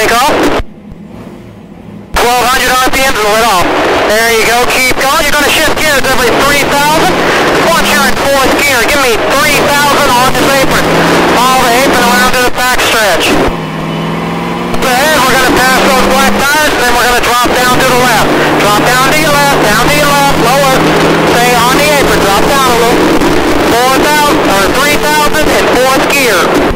take off. 1200 RPMs and let off. There you go, keep going. You're going to shift gears every 3,000. Watch here in fourth gear. Give me 3,000 on this apron. Follow the apron around to the back stretch. Up ahead, we're going to pass those black tires, and then we're going to drop down to the left. Drop down to your left, down to your left, lower. Stay on the apron, drop down a little. 4,000, or 3,000 in fourth gear.